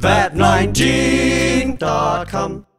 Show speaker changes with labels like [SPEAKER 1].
[SPEAKER 1] VAT19.com.